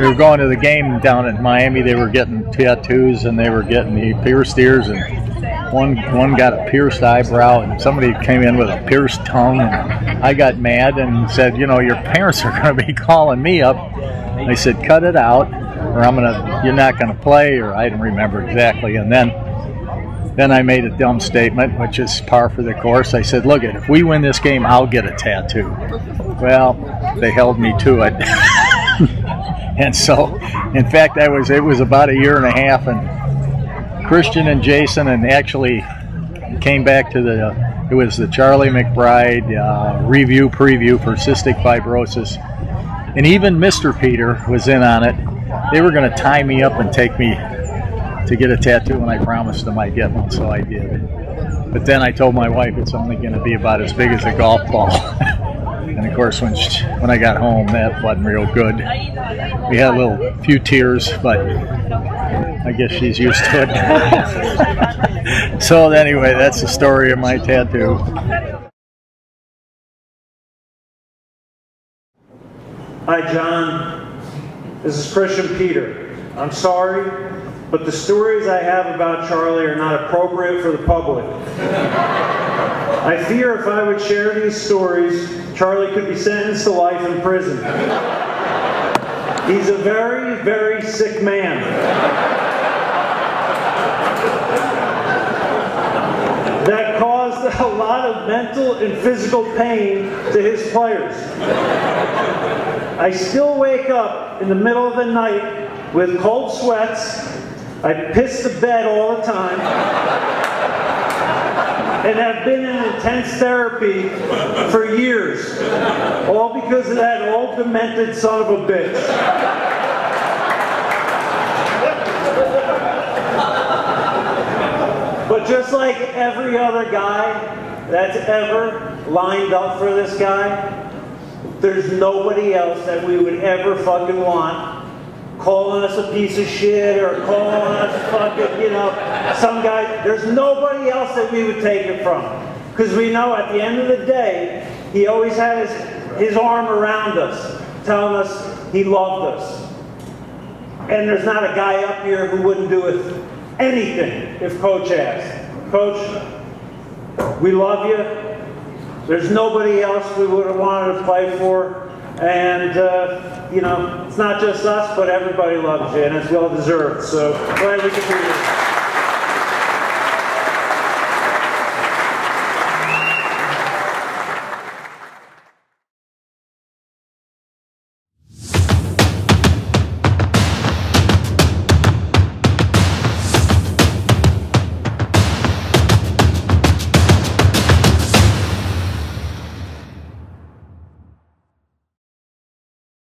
we were going to the game down in Miami. They were getting tattoos and they were getting the pierced ears and one one got a pierced eyebrow and somebody came in with a pierced tongue and I got mad and said, you know, your parents are going to be calling me up. They said, cut it out or I'm gonna you're not gonna play or I didn't remember exactly and then then I made a dumb statement, which is par for the course. I said, look, if we win this game, I'll get a tattoo. Well, they held me to it. and so, in fact, I was it was about a year and a half, and Christian and Jason, and actually came back to the it was the Charlie McBride uh, review preview for cystic fibrosis, and even Mr. Peter was in on it. They were going to tie me up and take me to get a tattoo, and I promised them I'd get one, so I did. But then I told my wife it's only going to be about as big as a golf ball. and of course, when she, when I got home, that wasn't real good. We had a little few tears, but I guess she's used to it. so anyway, that's the story of my tattoo. Hi, John. This is Christian Peter. I'm sorry but the stories I have about Charlie are not appropriate for the public. I fear if I would share these stories, Charlie could be sentenced to life in prison. He's a very, very sick man. That caused a lot of mental and physical pain to his players. I still wake up in the middle of the night with cold sweats I piss the bed all the time. And have been in intense therapy for years. All because of that old demented son of a bitch. But just like every other guy that's ever lined up for this guy, there's nobody else that we would ever fucking want calling us a piece of shit or calling us fucking, you know, some guy. There's nobody else that we would take it from. Because we know at the end of the day, he always had his, his arm around us, telling us he loved us. And there's not a guy up here who wouldn't do it anything if Coach asked. Coach, we love you. There's nobody else we would have wanted to play for. And, uh, you know, it's not just us, but everybody loves you, and it's well deserved. So glad we could be here.